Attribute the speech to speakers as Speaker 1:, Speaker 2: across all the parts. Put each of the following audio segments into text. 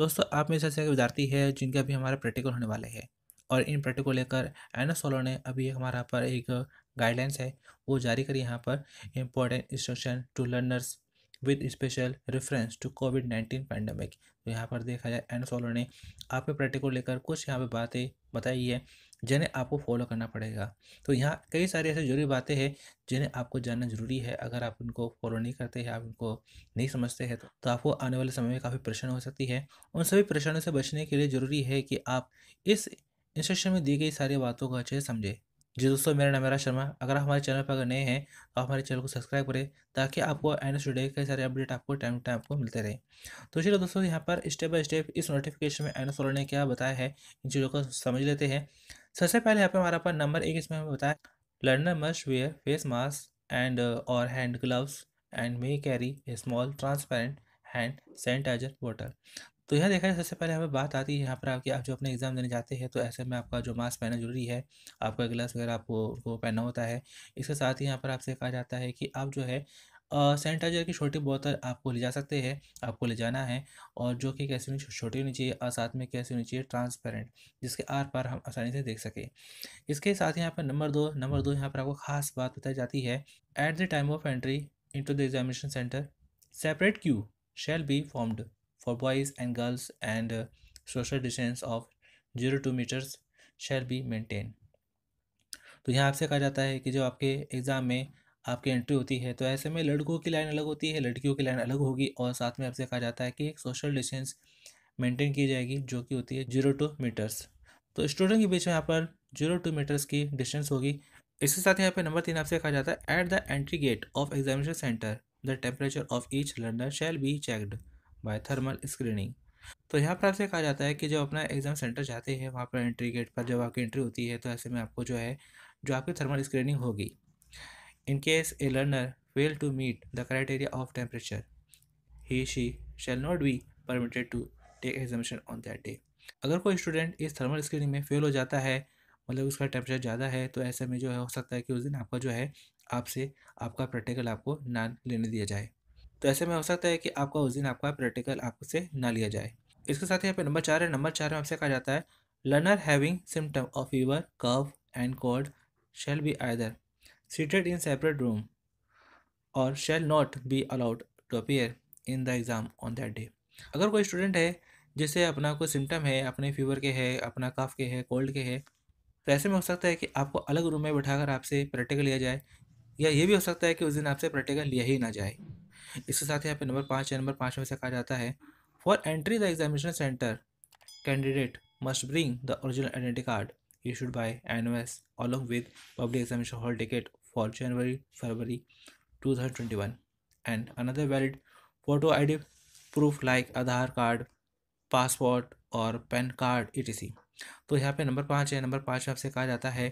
Speaker 1: दोस्तों, आप में जैसे विद्यार्थी है, जिनके अभी हमारे प्रैक्टिकल होने वाले हैं। और इन प्रैक्टिकल को लेकर एन एस ने अभी हमारा पर एक गाइडलाइंस है, वो जारी करी यहाँ पर important instruction to learners with special reference to COVID nineteen pandemic तो यहाँ पर देखा जाए एन एस ने आपके प्रैक्टिकल को लेकर कुछ यहाँ पर बातें बताई है। जिन्हें आपको फॉलो करना पड़ेगा। तो यहाँ कई सारी ऐसी ज़रूरी बातें हैं, जिन्हें आपको जानना ज़रूरी है। अगर आप उनको फॉलो नहीं करते हैं, आप उनको नहीं समझते हैं तो आपको आने वाले समय में काफ़ी परेशानी हो सकती है। उन सभी परेशानियों से बचने के लिए ज़रूरी है कि आप इस इंस्ट्रक्शन में दी गई सारी बातों को अच्छे से समझें। जी दोस्तों, मेरा नाम मेरा शर्मा। अगर आप हमारे चैनल पर अगर नए हैं तो आप हमारे चैनल को सब्सक्राइब करें, ताकि आपको एन एस डे के सारे अपडेट आपको टाइम टू टाइम आपको मिलते रहे। तो चलिए दोस्तों, यहाँ पर स्टेप बाय स्टेप इस नोटिफिकेशन में एन एस ने क्या बताया है, इन चीज़ों को समझ लेते हैं। सबसे पहले यहाँ पे हमारा पर नंबर एक इसमें हमें बताया। Learner must wear face mask and और hand gloves and may carry a small transparent hand sanitiser water तो यहाँ देखा जाए, सबसे पहले हमें बात आती है यहाँ पर आपकी, आप जो अपने एग्ज़ाम देने जाते हैं तो ऐसे में आपका जो मास्क पहना ज़रूरी है, आपका ग्लास वगैरह आपको वो पहनना होता है। इसके साथ ही यहाँ पर आपसे कहा जाता है कि आप जो है सैनिटाइजर की छोटी बोतल आपको ले जा सकते हैं, आपको ले जाना है और जो कि कैसी होनी छोटी होनी चाहिए और साथ में कैसी होनी चाहिए, ट्रांसपेरेंट, जिसके आर पार हम आसानी से देख सकें। इसके साथ यहाँ पर नंबर दो नंबर दो यहाँ पर आपको खास बात बताई जाती है at the time of entry to the examination centre separate queue shall be formed for boys and girls and social distance of zero two metres shall be maintain तो यहाँ आपसे कहा जाता है कि जो आपके एग्ज़ाम में आपकी एंट्री होती है तो ऐसे में लड़कों की लाइन अलग होती है, लड़कियों की लाइन अलग होगी और साथ में आपसे कहा जाता है कि एक सोशल डिस्टेंस मेंटेन की जाएगी, जो कि होती है ज़ीरो टू मीटर्स तो स्टूडेंट के बीच में यहाँ पर ज़ीरो टू मीटर्स की डिस्टेंस होगी। इसके साथ यहाँ पे नंबर तीन आपसे कहा जाता है at the entry gate of examination centre the temperature of each learner shall be checked by thermal screening तो यहाँ पर आपसे कहा जाता है कि जब अपना एग्ज़ाम सेंटर जाते हैं, वहाँ पर एंट्री गेट पर जब आपकी एंट्री होती है तो ऐसे में आपको जो है, जो आपकी थर्मल स्क्रीनिंग होगी in case a learner fail to meet the criteria of temperature he she shall not be permitted to take examination on that day अगर कोई स्टूडेंट इस थर्मल स्क्रीनिंग में फेल हो जाता है मतलब उसका टेम्परेचर ज़्यादा है तो ऐसे में जो है, हो सकता है कि उस दिन आपका जो है, आपसे आपका प्रैक्टिकल आपको ना लेने दिया जाए। तो ऐसे में हो सकता है कि आपका उस दिन आपका प्रैक्टिकल आपसे ना लिया जाए। इसके साथ यहाँ पे नंबर चार है। नंबर चार में आपसे कहा जाता है learner having symptom of fever cough and cold shall be either seated in separate room और shall not be allowed to appear in the exam on that day अगर कोई स्टूडेंट है, जिसे अपना कोई सिम्टम है, अपने फीवर के है, अपना कफ के है कोल्ड के है तो ऐसे में हो सकता है कि आपको अलग रूम में बैठाकर आपसे प्रैक्टिकल लिया जाए, या ये भी हो सकता है कि उस दिन आपसे प्रैक्टिकल लिया ही ना जाए। इसके साथ यहाँ पे नंबर पाँच है नंबर पाँच में से कहा जाता है for entry the examination centre candidate must bring the original identity card issued by NOS along with public examination hall ticket for January, February 2021 and another valid photo ID proof like Aadhaar card passport और PAN card ई तो यहाँ पे number पाँच है। Number पाँच आपसे कहा जाता है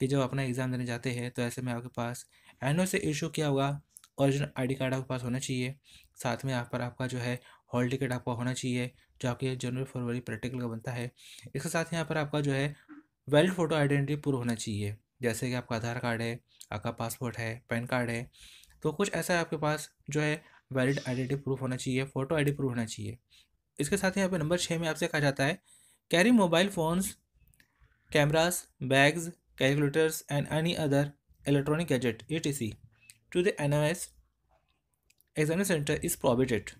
Speaker 1: कि जब अपना एग्ज़ाम देने जाते हैं तो ऐसे में आपके पास एन से इशू किया होगा। ओरिजिनल आईडी कार्ड आपके पास होना चाहिए। साथ में यहाँ पर आपका जो है हॉल टिकट आपका होना चाहिए, जो आपके जनवरी फरवरी प्रैक्टिकल का बनता है। इसके साथ यहाँ पर आपका जो है वैलिड फ़ोटो आइडेंटिटी प्रूफ होना चाहिए। जैसे कि आपका आधार कार्ड है, आपका पासपोर्ट है, पैन कार्ड है तो कुछ ऐसा है आपके पास जो है वैलिड आइडेंटिटी प्रूफ होना चाहिए फ़ोटो आईडी प्रूफ होना चाहिए। इसके साथ ही यहाँ पे नंबर छः में आपसे कहा जाता है carry mobile phones cameras bags calculators and any other electronic gadget E to the N S examination centre is prohibited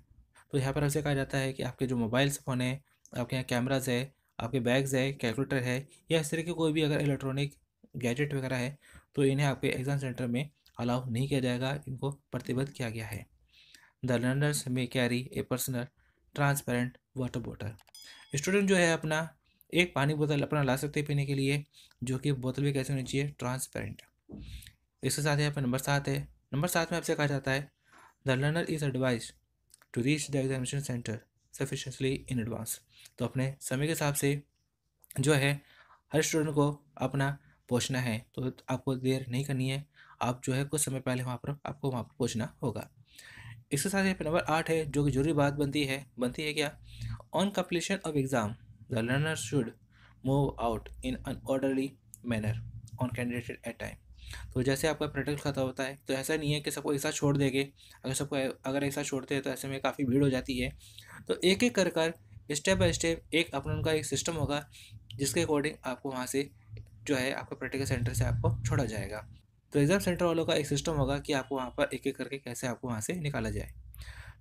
Speaker 1: तो यहाँ पर हमसे कहा जाता है कि आपके जो मोबाइल्स फ़ोन है, आपके यहाँ कैमराज है, आपके बैग्स है कैलकुलेटर है, या इस तरह के कोई भी अगर इलेक्ट्रॉनिक गैजेट वगैरह है तो इन्हें आपके एग्ज़ाम सेंटर में अलाउ नहीं किया जाएगा, इनको प्रतिबद्ध किया गया है। The learners may carry a personal transparent water bottle student जो है अपना एक पानी बोतल अपना ला सकते हैं पीने के लिए, जो कि बोतल भी कैसे होनी चाहिए? ट्रांसपेरेंट। इसके साथ यहाँ पर नंबर सात है। नंबर सात में आपसे कहा जाता है, the learner is advise to reach the examination centre sufficiently in advance. तो अपने समय के हिसाब से जो है, हर स्टूडेंट को अपना पहुँचना है तो आपको देर नहीं करनी है। आप जो है कुछ समय पहले वहाँ पर, आपको वहाँ पर पहुँचना होगा। इसके साथ यहाँ पर नंबर आठ है, जो कि ज़रूरी बात बनती है बनती है क्या? On completion of exam the learner should move out in an orderly manner on candidate at time तो जैसे आपका प्रैक्टिकल खत्म होता है तो ऐसा नहीं है कि सबको एक साथ छोड़ देंगे। अगर सबको अगर एक साथ छोड़ते हैं तो ऐसे में काफ़ी भीड़ हो जाती है। तो एक एक कर कर स्टेप बाय स्टेप एक अपना उनका एक सिस्टम होगा, जिसके अकॉर्डिंग आपको वहाँ से जो है आपको प्रैक्टिकल सेंटर से आपको छोड़ा जाएगा। तो एग्ज़ाम सेंटर वालों का एक सिस्टम होगा कि आपको वहाँ पर एक एक करके कैसे आपको वहाँ से निकाला जाए।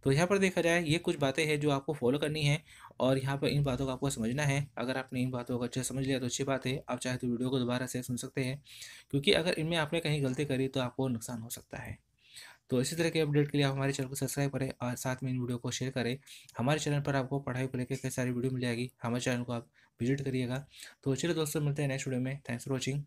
Speaker 1: तो यहाँ पर देखा जाए, ये कुछ बातें हैं जो आपको फॉलो करनी है और यहाँ पर इन बातों को आपको समझना है। अगर आपने इन बातों को अच्छे समझ लिया तो अच्छी बात है। आप चाहे तो वीडियो को दोबारा से सुन सकते हैं, क्योंकि अगर इनमें आपने कहीं गलती करी तो आपको नुकसान हो सकता है। तो इसी तरह के अपडेट के लिए आप हमारे चैनल को सब्सक्राइब करें और साथ में इन वीडियो को शेयर करें। हमारे चैनल पर आपको पढ़ाई को लेकर कई सारी वीडियो मिल जाएगी। हमारे चैनल को आप विज़िट करिएगा। तो चलिए दोस्तों मिलते हैं नेक्स्ट वीडियो में। Thanks for watching